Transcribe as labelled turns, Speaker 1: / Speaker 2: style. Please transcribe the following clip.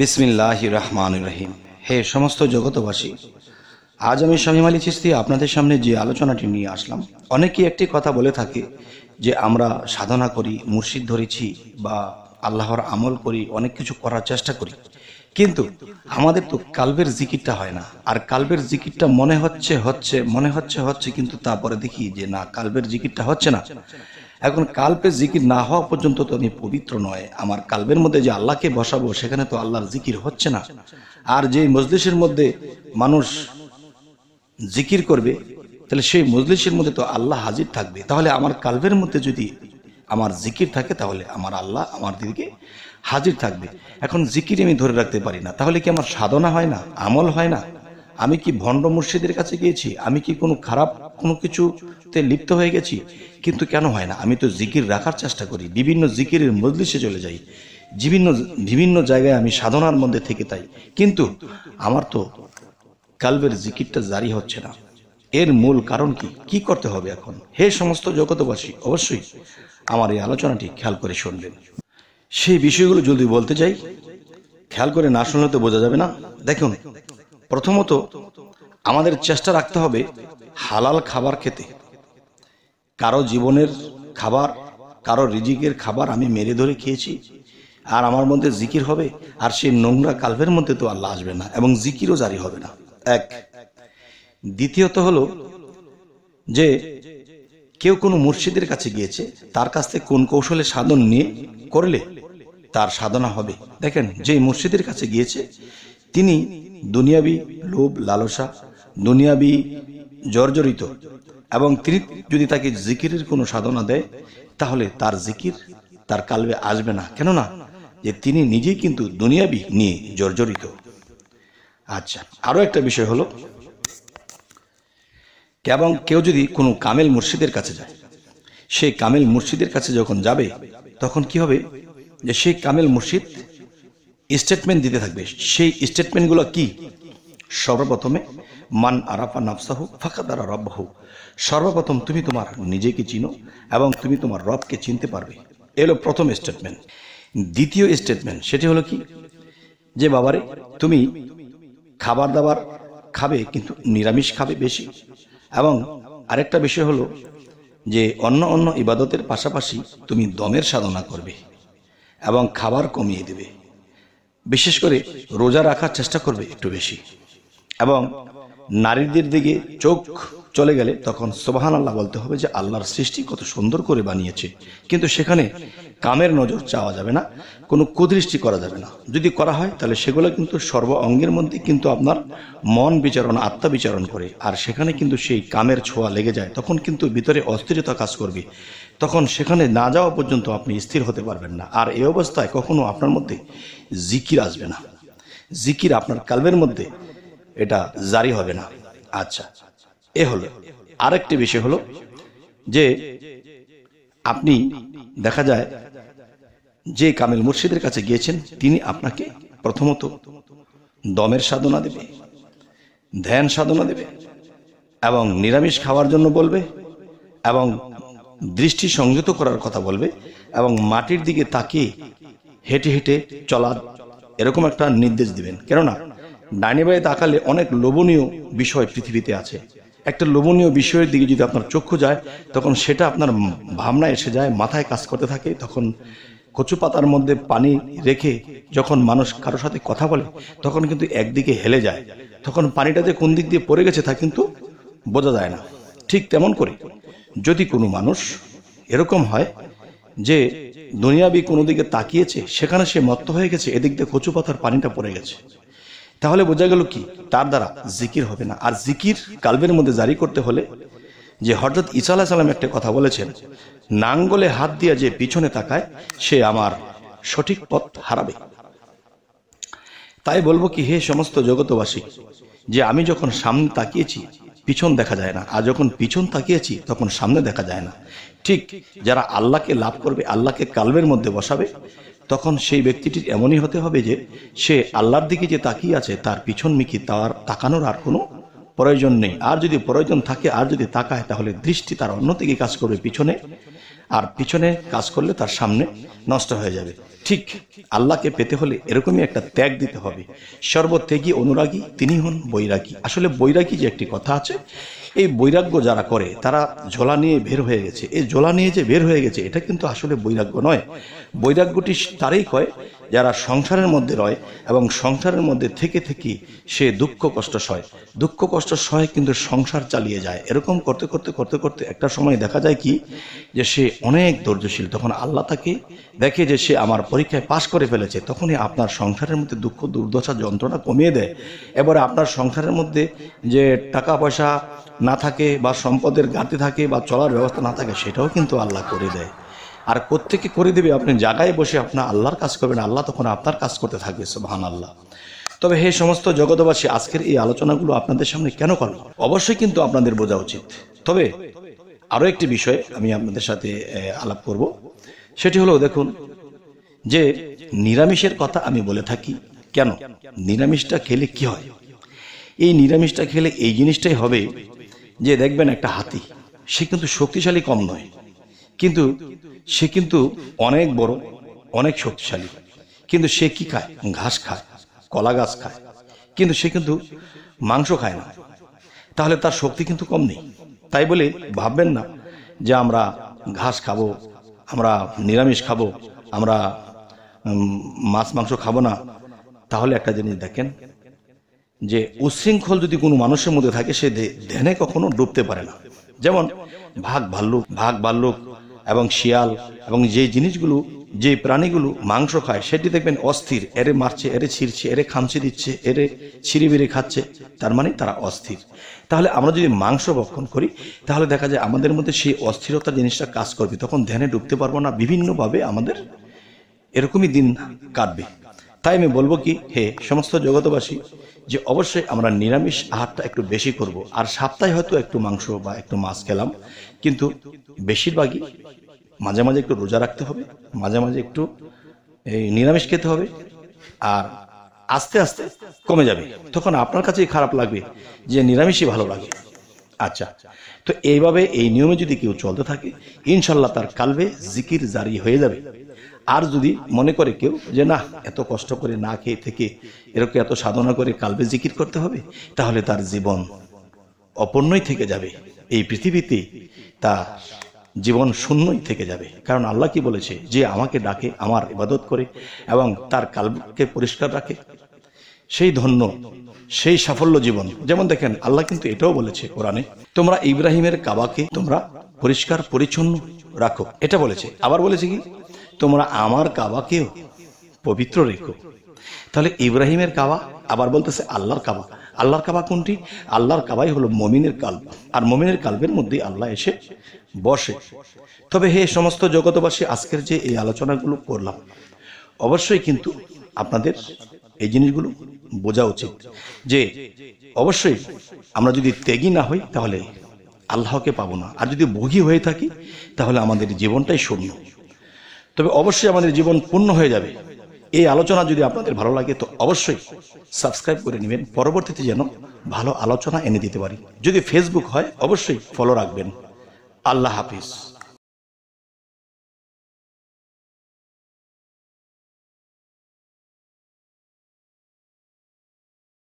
Speaker 1: বিসমিল্লাহ রহমান রহিম। হে সমস্ত জগতবাসী আজ আমি শামীম আলী চিস্তি আপনাদের সামনে যে আলোচনাটি নিয়ে আসলাম, অনেকেই একটি কথা বলে থাকে যে আমরা সাধনা করি, মুর্শিদ ধরেছি বা আল্লাহর আমল করি, অনেক কিছু করার চেষ্টা করি। কিন্তু আমাদের তো কালবের জিকিরটা হয় না, আর কালবের জিকিরটা মনে হচ্ছে হচ্ছে, মনে হচ্ছে হচ্ছে, কিন্তু তারপরে দেখি যে না, কালবের জিকিরটা হচ্ছে না। এখন কালপে জিকির না হওয়া পর্যন্ত তো আমি পবিত্র নয়। আমার কালবের মধ্যে যে আল্লাহকে বসাবো, সেখানে তো আল্লাহর জিকির হচ্ছে না। আর যে মজলিসের মধ্যে মানুষ জিকির করবে, তাহলে সেই মজলিসের মধ্যে তো আল্লাহ হাজির থাকবে। তাহলে আমার কালবের মধ্যে যদি আমার জিকির থাকে, তাহলে আমার আল্লাহ আমার দিদিকে হাজির থাকবে। এখন জিকির আমি ধরে রাখতে পারি না। তাহলে কি আমার সাধনা হয় না? আমল হয় না? আমি কি ভণ্ড মুর্শিদের কাছে গিয়েছি? আমি কি কোনো খারাপ কোনো কিছুতে লিপ্ত হয়ে গেছি? কিন্তু কেন হয় না? আমি তো জিকির রাখার চেষ্টা করি, বিভিন্ন জিকিরের মজলিসে চলে যাই, বিভিন্ন বিভিন্ন জায়গায় আমি সাধনার মধ্যে থেকে তাই। কিন্তু আমার তো কালবের জিকিরটা জারি হচ্ছে না। এর মূল কারণ কি? কি করতে হবে এখন? হে সমস্ত জগতবাসী অবশ্যই আমার এই আলোচনাটি খেয়াল করে শুনবেন। সেই বিষয়গুলো যদি বলতে যাই, খেয়াল করে না শুনলে তো বোঝা যাবে না। দেখুন প্রথমত, আমাদের চেষ্টা রাখতে হবে হালাল খাবার খেতে। কারও জীবনের খাবার, কারও রিজিকের খাবার আমি মেরে ধরে খেয়েছি, আর আমার মধ্যে জিকির হবে, আর সেই নোংরা কালভের মধ্যে তো আল্লাহ আসবে না, এবং জিকিরও জারি হবে না। এক। দ্বিতীয়ত হলো যে, কেউ কোনো মুর্শিদের কাছে গিয়েছে, তার কাছ থেকে কোন কৌশলে সাধন নিয়ে করলে তার সাধনা হবে। দেখেন যে মুর্শিদের কাছে গিয়েছে তিনি দুনিয়াবি লোভ, লালসা, দুনিয়াবি জর্জরিত এবং তিনি যদি তাকে জিকিরের কোনো সাধনা দেয়, তাহলে তার জিকির তার কালবে আসবে না। কেননা যে তিনি নিজেই কিন্তু দুনিয়াবি নিয়ে জর্জরিত। আচ্ছা আরও একটা বিষয় হলো, এবং কেউ যদি কোনো কামেল মুর্শিদের কাছে যায়, সেই কামেল মুর্শিদের কাছে যখন যাবে, তখন কি হবে? যে সেই কামেল মুর্শিদ স্টেটমেন্ট দিতে থাকবে। সেই স্টেটমেন্টগুলো কি? সর্বপ্রথমে, মান আরাফা নাফসাহু ফাঁকাদারা রব্বাহু। সর্বপ্রথম তুমি তোমার নিজেকে চিনো এবং তুমি তোমার রবকে চিনতে পারবে। এলো প্রথম স্টেটমেন্ট দ্বিতীয় স্টেটমেন্ট সেটি হলো কি? যে বাবারে, তুমি খাবার দাবার খাবে কিন্তু নিরামিষ খাবে বেশি। এবং আরেকটা বিষয় হলো যে অন্য অন্য ইবাদতের পাশাপাশি তুমি দমের সাধনা করবে এবং খাবার কমিয়ে দেবে। বিশেষ করে রোজা রাখার চেষ্টা করবে একটু বেশি। এবং নারীদের দিকে চোখ চলে গেলে তখন সোবাহান আল্লাহ বলতে হবে যে আল্লাহর সৃষ্টি কত সুন্দর করে বানিয়েছে। কিন্তু সেখানে কামের নজর চাওয়া যাবে না, কোনো কুদৃষ্টি করা যাবে না। যদি করা হয়, তাহলে সেগুলো কিন্তু সর্ব অঙ্গের মধ্যে কিন্তু আপনার মন বিচারণ, আত্মা বিচারণ করে। আর সেখানে কিন্তু সেই কামের ছোঁয়া লেগে যায়, তখন কিন্তু ভিতরে অস্থিরতা কাজ করবে। তখন সেখানে না যাওয়া পর্যন্ত আপনি স্থির হতে পারবেন না। আর এই অবস্থায় কখনো আপনার মধ্যে জিকির আসবে না। জিকির আপনার কালবের মধ্যে এটা জারি হবে না। আচ্ছা এ হলো আরেকটি বিষয় হলো যে আপনি দেখা যায় যে কামেল মুর্শিদের কাছে গিয়েছেন, তিনি আপনাকে প্রথমত দমের সাধনা দেবে, ধ্যান সাধনা দেবে এবং নিরামিষ খাওয়ার জন্য বলবে এবং দৃষ্টি সংযত করার কথা বলবে এবং মাটির দিকে তাকিয়ে হেঁটে হেঁটে চলার এরকম একটা নির্দেশ দিবেন। কেননা ডাইনে বায়ে তাকালে অনেক লোভনীয় বিষয় পৃথিবীতে আছে। একটা লোভনীয় বিষয়ের দিকে যদি আপনার চক্ষু যায়, তখন সেটা আপনার ভাবনা এসে যায়, মাথায় কাজ করতে থাকে, তখন কচু পাতার মধ্যে পানি রেখে যখন মানুষ কারোর সাথে কথা বলে, তখন কিন্তু একদিকে হেলে যায়। তখন পানিটা যে কোন দিক দিয়ে পড়ে গেছে তা কিন্তু বোঝা যায় না। ঠিক তেমন করে যদি কোনো মানুষ এরকম হয় যে দুনিয়াবি কোনো দিকে তাকিয়েছে, সেখানে সে মত্ত হয়ে গেছে, এদিক দিয়ে কচু পাতার পানিটা পড়ে গেছে। তাহলে বোঝা গেল কি? তার দ্বারা জিকির হবে না। আর জিকির কালবের মধ্যে জারি করতে হলে যে হজরত ইসা আলাহ সাল্লাম একটা কথা বলেছেন, নাঙ্গলে হাত দিয়ে যে পিছনে তাকায়, সে আমার সঠিক পথ হারাবে। তাই বলব কি, হে সমস্ত জগতবাসী যে আমি যখন সামনে তাকিয়েছি, পিছন দেখা যায় না। আর যখন পিছন তাকিয়েছি, তখন সামনে দেখা যায় না। ঠিক যারা আল্লাহকে লাভ করবে, আল্লাহকে কালবের মধ্যে বসাবে তখন সেই ব্যক্তিটির এমনই হতে হবে যে, সে আল্লাহর দিকে যে তাকিয়ে আছে, তার পিছন মিকি তার তাকানোর আর কোনো প্রয়োজন নেই। আর যদি প্রয়োজন থাকে, আর যদি তাকায়, তাহলে দৃষ্টি তার অন্যদিকে কাজ করবে পিছনে। আর পিছনে কাজ করলে তার সামনে নষ্ট হয়ে যাবে। ঠিক আল্লাহকে পেতে হলে এরকমই একটা ত্যাগ দিতে হবে। সর্বত্যাগী, অনুরাগী তিনি হন বৈরাগী। আসলে বৈরাগী যে একটি কথা আছে এই বৈরাগ্য যারা করে, তারা ঝোলা নিয়ে বের হয়ে গেছে। এই ঝোলা নিয়ে যে বের হয়ে গেছে, এটা কিন্তু আসলে বৈরাগ্য নয়। বৈরাগ্যটি তারই হয় যারা সংসারের মধ্যে রয় এবং সংসারের মধ্যে থেকে থেকে সে দুঃখ, কষ্ট সয়। দুঃখ, কষ্ট সয় কিন্তু সংসার চালিয়ে যায়। এরকম করতে করতে করতে করতে একটা সময় দেখা যায় কি, যে সে অনেক ধৈর্যশীল। তখন আল্লাহ তাকে দেখে যে সে আমার পরীক্ষায় পাশ করে ফেলেছে, তখনই আপনার সংসারের মধ্যে দুঃখ, দুর্দশা, যন্ত্রণা কমিয়ে দেয়। এবারে আপনার সংসারের মধ্যে যে টাকা পয়সা না থাকে বা সম্পদের ঘাটতি থাকে বা চলার ব্যবস্থা না থাকে, সেটাও কিন্তু আল্লাহ করে দেয়। আর কোত্থেকে করে দেবে, আপনি জায়গায় বসে আপনার আল্লাহর কাজ করবেন, আল্লাহ তখন আপনার কাজ করতে থাকবে সুবহান আল্লাহ তবে হে সমস্ত জগতবাসী আজকের এই আলোচনাগুলো আপনাদের সামনে কেন করলাম অবশ্যই কিন্তু আপনাদের বোঝা উচিত। তবে আরও একটি বিষয় আমি আপনাদের সাথে আলাপ করব। সেটি হলো, দেখুন, যে নিরামিষের কথা আমি বলে থাকি, কেন? নিরামিষটা খেলে কি হয়? এই নিরামিষটা খেলে এই জিনিসটাই হবে যে দেখবেন একটা হাতি, সে কিন্তু শক্তিশালী কম নয়। কিন্তু সে কিন্তু অনেক বড়, অনেক শক্তিশালী। কিন্তু সে কি খায়? ঘাস খায়, কলা গাছ খায়। কিন্তু সে কিন্তু মাংস খায় না। তাহলে তার শক্তি কিন্তু কম নেই। তাই বলে ভাববেন না যে আমরা ঘাস খাব, আমরা নিরামিষ খাব, আমরা মাছ মাংস খাব না। তাহলে একটা জিনিস দেখেন যে উচ্ছৃঙ্খল যদি কোনো মানুষের মধ্যে থাকে, সে ধ্যানে কখনো ডুবতে পারে না। যেমন ভাগ ভাল্লুক ভাগ ভাল্লুক এবং শিয়াল এবং যে জিনিসগুলো, যে প্রাণীগুলো মাংস খায়, সেটি দেখবেন অস্থির। এরে মারছে, এরে ছিঁড়ছে, এরে খামচি দিচ্ছে, এরে ছিঁড়ে বেড়ে খাচ্ছে, তার মানে তারা অস্থির। তাহলে আমরা যদি মাংস ভক্ষণ করি, তাহলে দেখা যায় আমাদের মধ্যে সেই অস্থিরতা জিনিসটা কাজ করবে। তখন ধ্যানে ডুবতে পারব না, বিভিন্নভাবে আমাদের এরকমই দিন কাটবে। তাই আমি বলব কি, হে সমস্ত জগতবাসী যে অবশ্যই আমরা নিরামিষ আহারটা একটু বেশি করব। আর সপ্তাহে হয়তো একটু মাংস বা একটু মাছ খেলাম। কিন্তু বেশিরভাগই মাঝে মাঝে একটু রোজা রাখতে হবে, মাঝে মাঝে একটু এই নিরামিষ খেতে হবে। আর আস্তে আস্তে কমে যাবে। তখন আপনার কাছেই খারাপ লাগবে যে নিরামিষই ভালো লাগে। আচ্ছা তো এইভাবে এই নিয়মে যদি কেউ চলতে থাকে, ইনশাল্লাহ তার কালবে জিকির জারি হয়ে যাবে। আর যদি মনে করে কেউ যে না এত কষ্ট করে না খেয়ে থেকে এরকম এত সাধনা করে কালবে জিকির করতে হবে? তাহলে তার জীবন অপূর্ণই থেকে যাবে। এই পৃথিবীতে তার জীবন শূন্যই থেকে যাবে। কারণ আল্লাহ কি বলেছে? যে আমাকে ডাকে, আমার ইবাদত করে এবং তার কালকে পরিষ্কার রাখে। সেই ধন্য, সেই সাফল্য জীবন। যেমন দেখেন, আল্লাহ কিন্তু এটাও বলেছে কোরআনে, তোমরা ইব্রাহিমের কাবাকে তোমরা পরিষ্কার, পরিচ্ছন্ন রাখো। এটা বলেছে। আবার বলেছে কি? তোমরা আমার কাবাকেও পবিত্র রেখো। তাহলে ইব্রাহিমের কাবা আবার বলতেছে আল্লাহর কাবা। আল্লাহর কাবা কোনটি? আল্লাহর কাবাই হলো মমিনের কাল্ব আর মমিনের কাল্বের মধ্যে আল্লাহ এসে বসে। তবে হে সমস্ত জগতবাসী আজকের যে এই আলোচনাগুলো করলাম, অবশ্যই কিন্তু আপনাদের এই জিনিসগুলো বোঝা উচিত যে অবশ্যই আমরা যদি ত্যাগী না হই, তাহলে আল্লাহকে পাবো না। আর যদি ভোগী হয়ে থাকি, তাহলে আমাদের জীবনটাই শূন্য। তবে অবশ্যই আমাদের জীবন পূর্ণ হয়ে যাবে। এই আলোচনা যদি আপনাদের ভালো লাগে, তো অবশ্যই সাবস্ক্রাইব করে নেবেন। পরবর্তীতে যেন ভালো আলোচনা এনে দিতে পারি। যদি ফেসবুক হয়, অবশ্যই ফলো রাখবেন। আল্লাহ হাফিজ।